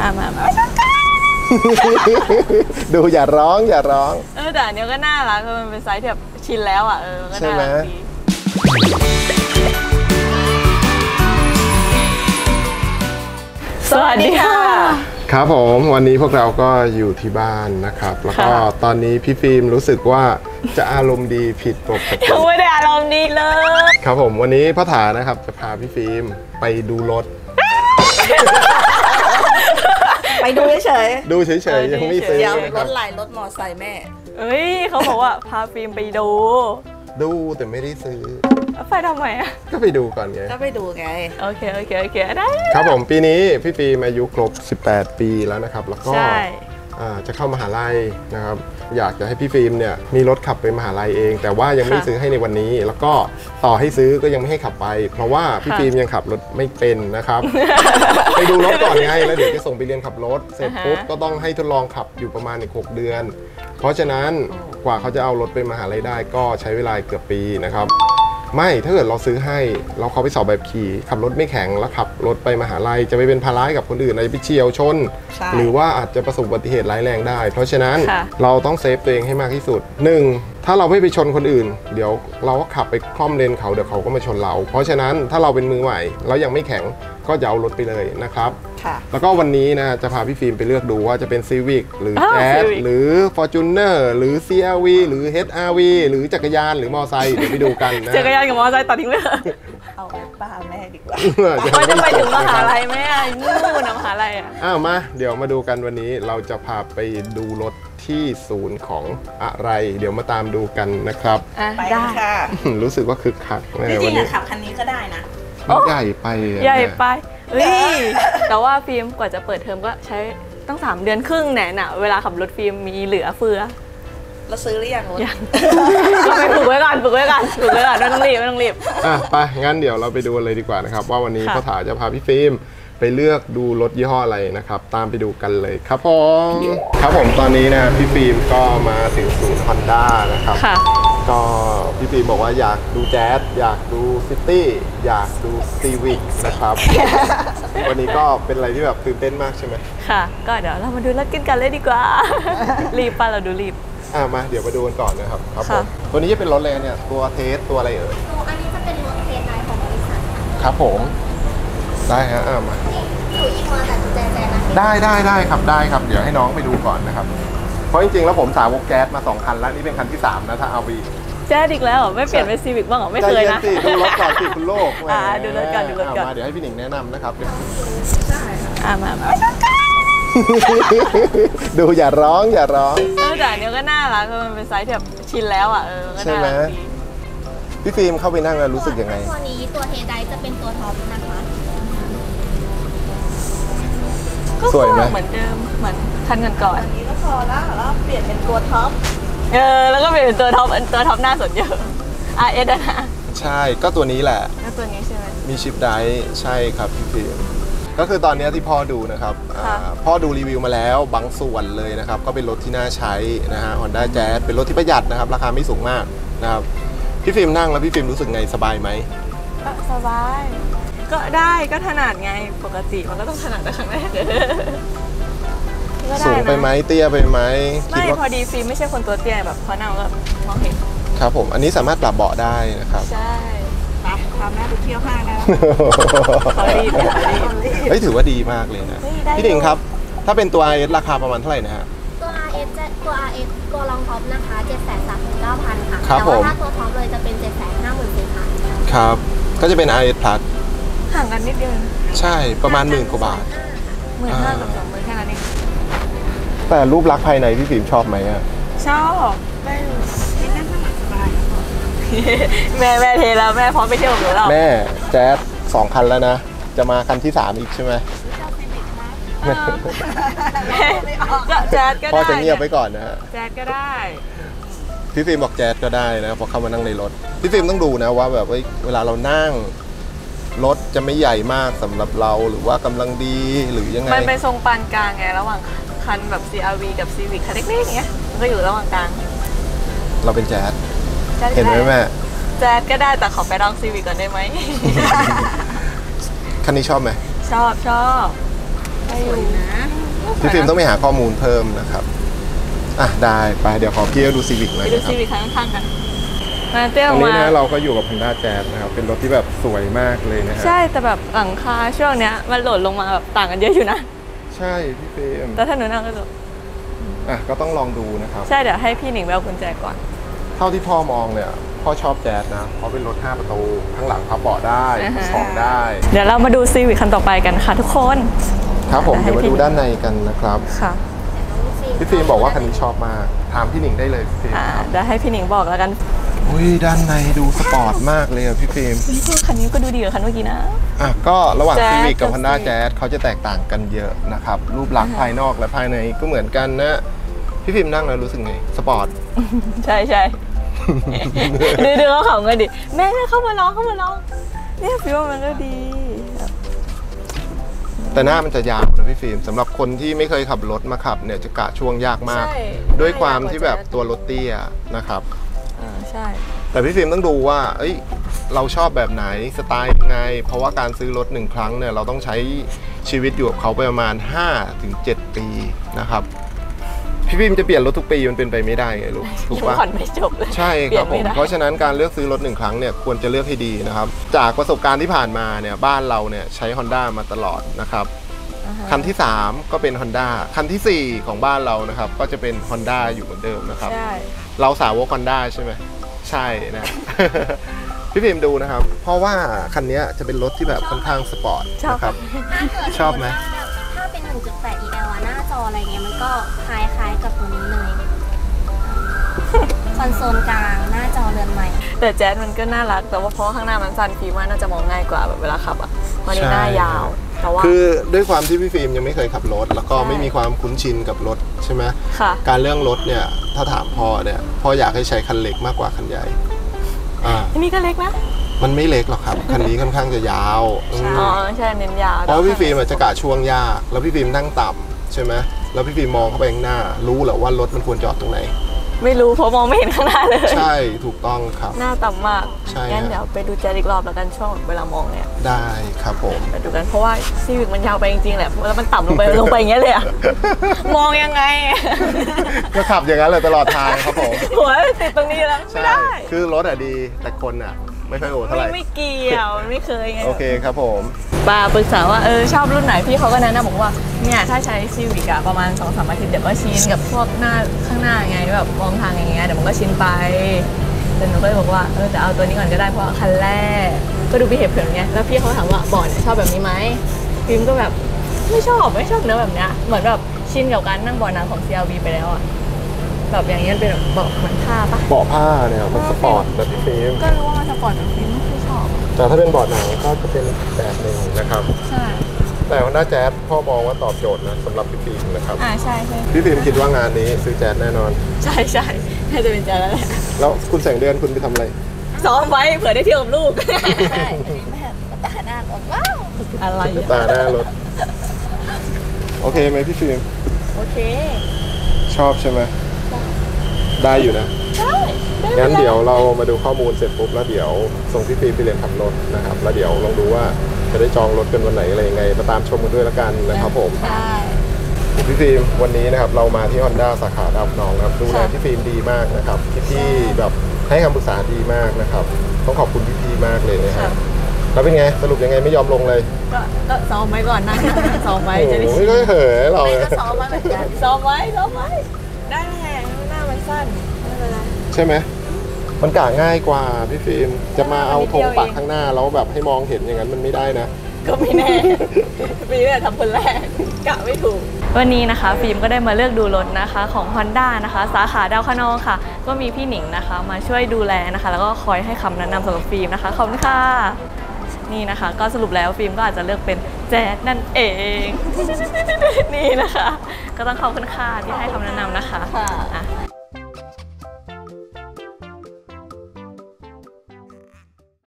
อะมามาดูอย่าร้องอย่าร้อง เออแต่อันเนี้ยก็น่ารักคือมันเป็นไซส์ที่แบบชินแล้วอะเออมันก็ใช่น่าไหมรักดีสวัสดีค่ะ ครับผมวันนี้พวกเราก็อยู่ที่บ้านนะครับ แล้วก็ค่ะตอนนี้พี่ฟิล์มรู้สึกว่าจะอารมณ์ดีผิดปกติยังไม่ได้อารมณ์ดีเลย ครับผมวันนี้พ่อถานะครับจะพาพี่ฟิล์มไปดูรถ ไปดูเฉยดูเฉยๆยังไม่ซื้ๆอเดี๋ยวนะรครับถไหลรถมอไซค์แม่ เอ้ยเขาบอกว่าพาฟิล์มไปดูดูแต่ไม่ได้ซื้อไปทำไมอะก็ไปดูก่อนไง ก็ไปดูไง โอเคโอเคโอเคได้ ครับผมปีนี้พี่ฟิล์มอายุครบ 18 ปีแล้วนะครับ แล้วก็ใช่ อ่าจะเข้ามหาลัยนะครับ อยากจะให้พี่ฟิล์มเนี่ยมีรถขับไปมหาลัยเอง แต่ว่ายังไม่ซื้อให้ในวันนี้ แล้วก็ต่อให้ซื้อก็ยังไม่ให้ขับไป เพราะว่าพี่ฟิล์มยังขับรถไม่เป็นนะครับ ไปดูรถก่อนไงแล้วเดี๋ยวจะส่งไปเรียนขับรถ เสร็จปุ๊บก็ต้องให้ทดลองขับอยู่ประมาณอีก6เดือน เพราะฉะนั้นกว่าเขาจะเอารถไปมหาลัยได้ก็ใช้เวลาเกือบปีนะครับ ไม่ถ้าเกิดเราซื้อให้เราเขาไปสอบแบบขี่ขับรถไม่แข็งแล้วขับรถไปมหาลัยจะไปเป็นภาระให้กับคนอื่นอาจจะไปเฉียวชน ใช่หรือว่าอาจจะประสบอุบัติเหตุร้ายแรงได้ เพราะฉะนั้นค่ะ เราต้องเซฟตัวเองให้มากที่สุด 1. ถ้าเราไม่ไปชนคนอื่น เดี๋ยวเราก็ขับไปคล่อมเลนเขาเดี๋ยวเขาก็มาชนเรา เพราะฉะนั้นถ้าเราเป็นมือใหม่แล้วยังไม่แข็งก็อย่าเอารถไปเลยนะครับ ค่ะแล้วก็วันนี้นะจะพาพี่ฟิล์มไปเลือกดูว่าจะเป็น Civic หรืออ้าว Jazz Civic หรือ Fortuner หรือ CRV หรือ HRV หรือจักรยานหรือมอไซค์เดี๋ยวไปดูกันนะ จักรยานกับมอเตอร์ไซค์ตัดทิ้งไปเลย เอาป้าแม่ดีกว่า มันจะไปถึงมหาลัยไหมอะนู่นนะมหาลัยอะ อ้าวมาเดี๋ยวมาดูกันวันนี้เราจะพาไปดูรถที่ศูนย์ของอะไร เดี๋ยวมาตามดูกันนะครับอะไปได้ ค่ะ รู้สึกว่าคึกคักแน่จริวันงๆนี้อะขับคันนี้ก็ได้นะมันใหญ่ไปอะใหญ่ไปแม่ เฮ้ยแต่ว่าฟิล์มกว่าจะเปิดเทอมก็ใช้ตั้ง 3 เดือนครึ่งแน่น่ะ เวลาขับรถฟิล์มมีเหลือเฟือแล้วซื้อหรือยังรถยังก็ไปฝึกไว้ก่อนฝึกไว้ก่อนฝึกไว้ก่อนไม่ต้องรีบไม่ต้องรีบ อะไปงั้นเดี๋ยวเราไปดูกันเลยดีกว่านะครับ ว่าวันนี้ค่ะพ่อถาจะพาพี่ฟิล์ม ไปเลือกดูรถยี่ห้ออะไรนะครับ ตามไปดูกันเลยครับผมครับผมตอนนี้นะพี่ฟิล์มก็มาถึงศูนย์ฮอนด้านะครับค่ะ ก็พี่ฟิล์มบอกว่าอยากดูแจ๊สอยากดู City อยากดู Civic นะครับ วันนี้ก็เป็นอะไรที่แบบตื่นเต้นมากใช่ไหมค่ะ ก็เดี๋ยวเรามาดูรถกันกันเลยดีกว่า รีบป่ะเราดูรีบ อะมาเดี๋ยวมาดูกันก่อนนะครับครับผค่ะ มตัวนี้จะเป็นรถอะไรเนี่ยตัว test ตัวอะไรเอ่ยตัวอันนี้จะเป็นรถ test drive ของบริษัทค่ะครับผม ได้ฮะอะมาอยู่อีกมาแต่แจแจนะได้ได้ได้ครับได้ครับ เดี๋ยวให้น้องไปดูก่อนนะครับ เพราะจริงๆแล้วผมสาวกแก๊สมาสองคันแล้วนี่เป็นคันที่สามนะถ้าเอาไปอีก แจ๊ดอีกแล้วเหรอไม่เปลี่ยนเป็น Civic บ้างเหรอไม่เคยนะ ใจเย็สิดูรถก่อนสิคุณลูกแหมอ่าดูรถก่อนดูรถก่อน เามาเดี๋ยวให้พี่หนิงแนะนำนะครับ อะมามาดูอย่าร้องอย่าร้องเออแต่อันเนี้ยก็น่ารักคือมันเป็นไซส์ที่แบบชินแล้วอะเออมันก็ใช่น่าไหมรักดีพี่ฟิล์มเข้าไปนั่งแล้วรู้สึกยังไง ตัวนี้ตัว test drive จะเป็นตัว top นะคะ ก็สวยไหม เหมือนเดิมเหมือนคันก่อนอันนี้ก็พอแล้วแล้วเปลี่ยนเป็นตัวท็อปๆเออแล้วก็เปลี่ยนเป็นตัวท็อปตัวท็อปหน้าสนเยอะ R S อะนะใช่ก็ตัวนี้แหละ แล้วตัวนี้ใช่ไหม มี shift drive ใช่ครับพี่ฟิล์มก็คือตอนเนี้ยที่พ่อดูนะครับค่ะอ่าพ่อดูรีวิวมาแล้วบางส่วนเลยนะครับ ก็เป็นรถที่น่าใช้นะฮะ Honda Jazz เป็นรถที่ประหยัดนะครับ ราคาไม่สูงมากนะครับ พี่ฟิล์มนั่งแล้วพี่ฟิล์มรู้สึกไงสบายไหม ก็สบาย ก็ได้ก็ถนัดไงปกติมันก็ต้องถนัดแต่ครั้งแรกก็ด้สูงไปไหมนะเตี้ยไปไหมคิไม่ดว่าพอดีฟิล์มไม่ใช่คนตัวเตี้ยแบบพอนั่งก็มองเห็นครับผม อันนี้สามารถปรับเบาะได้นะครับ ใช่รับความแม่ไปเที่ยวห้างได้แล้วขอรีบขอรีบเฮ้ยถือว่าดีมากเลยนะเฮ้ยได้พี่หนิงครับ ถ้าเป็นตัว IS ราคาประมาณเท่าไหร่นะฮะตัว RS จะตัว RS ตัวรองท็อปนะคะ7 3 9 0 0 0ค่ะครับแต่ว่าผมถ้าตัวท็อปเลยจะเป็น 7 5 4 0 0 0ค่ะครับ ก็จะเป็น IS Plus ห่างกันนิดเดียวใช่ประมาณหมื่นกว่าบาทหมื่นห้ากับสองหมื่นแค่นั้นเองแต่รูปลักษณ์ภายในพี่ฟิล์มชอบไหมอะชอบไม่แม่แม่เทแล้วแม่พร้อมไปเที่ยวกับหนูแล้วแม่แจ๊สสองคันแล้วนะ จะมาคันที่3อีกใช่ไหมเออแม่ก็แจ๊ดก็ได้พ่อจะเงียบไว้ก่อนนะฮะแจ๊ดก็ได้พี่ฟิล์มบอกแจ๊สก็ได้นะพอเข้ามานั่งในรถพี่ฟิล์มต้องดูนะว่าแบบเฮ้ยเวลาเรานั่ง รถจะไม่ใหญ่มากสำหรับเราหรือว่ากำลังดีหรือยังไง มันเป็นทรงปานกลางไงระหว่างคันแบบ CRV กับ Civic คันเล็กๆอย่างเงี้ยมันก็อยู่ระหว่างกลาง เราเป็นแจ๊สแจ๊ดก็เห็นไหมด้แม่แจ๊ดก็ได้แต่ขอไปลอง Civic ก่อนได้ไหมคันนี้ชอบไหมชอบชอบสวยนะพี่ฟิล์มต้องไปหาข้อมูลเพิ่มนะครับ อะได้ไปเดี๋ยวขอพี่ก็ดูซีวิกหน่ไปอยดูนะคซีรับวิคข้างๆกัน มาเตี้ยตรงนี้มา นะเราก็อยู่กับ Honda Jazz นะครับ เป็นรถที่แบบสวยมากเลยนะฮะ ใช่แต่แบบหลังคาช่วงเนี้ยมันหล่นลงมาแบบต่างกันเยอะอยู่นะ ใช่พี่ฟิล์มแต่ถ้าหนูนั่งก็จะอะก็ต้องลองดูนะครับ ใช่เดี๋ยวให้พี่หนิงไปเอากุญแจก่อน เท่าที่พ่อมองเนี่ยพ่อชอบแจ๊สนะเพราะเป็นรถ 5 ประตู ข้างหลังพับเบาะได้อ่าฮะของได้ เดี๋ยวเรามาดู Civic คันต่อไปกันค่ะทุกคน ครับผมให้เดี๋ยวมาพี่ดูด้านในกันนะครับ ค่ะพี่ฟิล์มบอกว่าคันนี้ชอบมาก ถามพี่หนิงได้เลยพี่ฟิล์มอ่าครับเดี๋ยวให้พี่หนิงบอกแล้วกัน อุ้ยด้านในดูสปอร์ตมากเลยอะพี่ฟิล์มเฮ้ยคันนี้ก็ดูดีกว่าคันเมื่อกี้นะ อะก็ระหว่าง Jazz Civic กับกับ Honda Civic Jazz เขาจะแตกต่างกันเยอะนะครับ รูปลักษณ์ภายนอกและภายในก็เหมือนกันนะ พี่ฟิล์มนั่งแล้วรู้สึกไง สปอร์ต ใช่ใช่ดูดูเขาเขาเงินดิ แม่แม่เข้ามาร้องเข้ามาร้องเนี่ยฟิวามันก็ดี แต่หน้ามันจะยาวนะพี่ฟิล์มสำหรับคนที่ไม่เคยขับรถมาขับเนี่ยจะกะช่วงยากมากใช่ด้วยความที่แบบตัวรถเตี้ยนะครับอ่า ใช่ แต่พี่ฟิล์มต้องดูว่า เอ้ย เราชอบแบบไหนสไตล์ยังไง เพราะว่าการซื้อรถหนึ่งครั้งเนี่ยเราต้องใช้ชีวิตอยู่กับเขาไปประมาณ 5-7 ปีนะครับ พี่ฟิล์มจะเปลี่ยนรถทุกปีมันเป็นไปไม่ได้ไงลูกถูกยังปะผ่อนไม่จบเลยใช่เปคลี่รัยบนผไม่มได้เพราะฉะนั้นการเลือกซื้อรถหนึ่งครั้งเนี่ยควรจะเลือกให้ดีนะครับ จากประสบการณ์ที่ผ่านมาเนี่ยบ้านเราเนี่ยใช้ Honda มาตลอดนะครับอ่าฮะคันที่ 3 ก็เป็น Honda คันทีสี่ 4 ของบ้านเรานะครับ ก็จะเป็น Honda อยู่เหมือนเดิมนะครับใช่เราสาวก Honda ใช่ไหม ใช่นะ พี่ฟิล์มดูนะครับ เพราะว่าคันเนี้ยจะเป็นรถที่แบบค่อนข้างสปอร์ตชอบนะครับ ถ้าเกิดชอบไหม ถ้าเป็น 1.8 EL อะหน้าจออะไรเงี้ยมันก็คล้ายๆกับตัวนี้เลย คอนโซลกลางหน้าจอเรือนใหม่ แต่แจ๊สมันก็น่ารัก แต่ว่าเพราะว่าข้างหน้ามันสั้นฟิล์มว่าน่าจะมองง่ายกว่าแบบเวลาขับอะเพราะนี่หน้ายาวแต่ว่า คือด้วยความที่พี่ฟิล์มยังไม่เคยขับรถ แล้วก็ใช่ไม่มีความคุ้นชินกับรถใช่ไหมค่ะ การเรื่องรถเนี่ยถ้าถามพ่อเนี่ยพ่ออยากให้ใช้คันเล็กมากกว่าคันใหญ่อ่าอันนี้ก็เล็กนะมันไม่เล็กหรอกครับ คันนี้ค่อนข้างจะยาวอืมอ๋อใช่เน้นยาวเพราะพี่ฟิล์มอาจจะกะช่วงยาก แล้วพี่ฟิล์มนั่งต่ำใช่ไหมแล้วพี่ฟิล์มมองเข้าไปข้างหน้า รู้เหรอว่ารถมันควรจอดตรงไหน ไม่รู้เพราะมองไม่เห็นข้างหน้าเลยใช่ถูกต้องครับ หน้าต่ำมากใช่งั้นฮะ เดี๋ยวไปดูแจ๊สอีกรอบแล้วกันช่วงเวลามองเนี่ยได้ครับผม ไปดูกันเพราะว่าซีวิกมันยาวไปจริงๆแหละแล้วมันต่ำลงไป ลงไปอย่างเงี้ยเลยอะมองยังไง ก็ขับอย่างนั้นเลยตลอดทางครับผมหัวติดตรงนี้แล้วไม่ใช่ได้ คือรถอะดีแต่คนอะ ไม่ค่อยโอเท่าไม่ไหร่ไม่เกี่ยวมันไม่เคยไงโอเคครับผมปาปรึกษาว่าเออชอบรุ่นไหนพี่เขาก็แนะนำบอกว่าเนี่ยถ้าใช้ซีวิกอะประมาณ2อสามอาทิตย์เดี๋ยวก็ชินกับพวกหน้าข้างหน้าไงแบบมองทางอย่างเงี้ยเดี๋ยวมันก็ชินไปแต่หนูก็เลยบอกว่าเออแต่เอาตัวนี้ก่อนก็ได้เพราะว่าคันแรกก็ดูมีเหตุผลไงแล้วพี่เขาถามว่าเบอดเนี่ยชอบแบบนี้ไหมฟิล์มก็แบบไม่ชอบไม่ชอบเนื้อแบบเนี้ยเหมือนแบบชินกับการนั่งเบาะหนังของ CRV ไปแล้วอะ แบบอย่างเงี้ยเป็นแบบเบาะเหมือนผ้าปะเบาะผ้าเนี่ยมันสปอร์ตแบบพี่ฟิล์มก็รู้ว่ามันสปอร์ตแต่ฟิล์มไม่ชอบแต่ถ้าเป็นเบาะหนังก็จะเป็นแบบหนึ่งนะครับ ใช่ แต่ Honda Jazz พ่อมองว่าตอบโจทย์นะสำหรับพี่ฟิล์มนะครับ อ่าใช่ใช่พี่ฟิล์มคิดว่างานนี้ซื้อแจ๊สแน่นอน ใช่ใช่น่าจะเป็นใจแล้วแหละ แล้วคุณแสงเดือนคุณไปทำอะไร ซ้อมไว้เผื่อได้เที่ยวกับลูก ใช่อันนี้แม่ตาหน้าออกว้าวอะไรติดอะตาหน้ารถ โอเคไหมพี่ฟิล์มโอเค ชอบใช่ไหม ได้อยู่นะ ได้ได้งั้นเดี๋ยวเรามาดูข้อมูลเสร็จปุ๊บแล้วเดี๋ยวส่งพี่ฟิล์มไปเรียนขับรถนะครับ แล้วเดี๋ยวลองดูว่าจะได้จองรถกันวันไหนอะไรยังไงมาตามชมกันด้วยละกันนะครับผมได้พี่ฟิล์มวันนี้นะครับเรามาที่ Honda สาขาดาวน้องนะครับดูแลค่ะพี่ฟิล์มดีมากนะครับพี่ๆแบบให้คำปรึกษาดีมากนะครับต้องขอบคุณพี่ๆมากเลยนะครับแล้วเป็นไงสรุปยังไงไม่ยอมลงเลย ก็ก็ซ้อมไว้ก่อนนะซ้อมไว้โอ้โหจะได้ไม่ได้เหยเราแม่เนี่ยก็ซ้อมมาเหมือนกันซ้อมไว้ซ้อมไว้ได้แหละหน้ามันสั้นไม่เป็นไร ใช่ไหมมันกะง่ายกว่าพี่ฟิล์มจะมาเอาธงปักข้างหน้าแล้วแบบให้มองเห็นอย่างนั้นมันไม่ได้นะ ก็ไม่แน่ปีนี้ทำคนแรกกะไม่ถูก วันนี้นะคะฟิล์มก็ได้มาเลือกดูรถนะคะของ Honda นะคะ สาขาดาวคะนองค่ะ ก็มีพี่หนิงนะคะ มาช่วยดูแลนะคะ แล้วก็คอยให้คำแนะนำสำหรับฟิล์มนะคะขอบคุณค่ะนี่นะคะ ก็สรุปแล้วฟิล์มก็อาจจะเลือกเป็นแจ๊ดนั่นเอง นี่นะคะ ก็ต้องขอบคุณค่ะที่ให้คำแนะนำนะคะค่ะอะ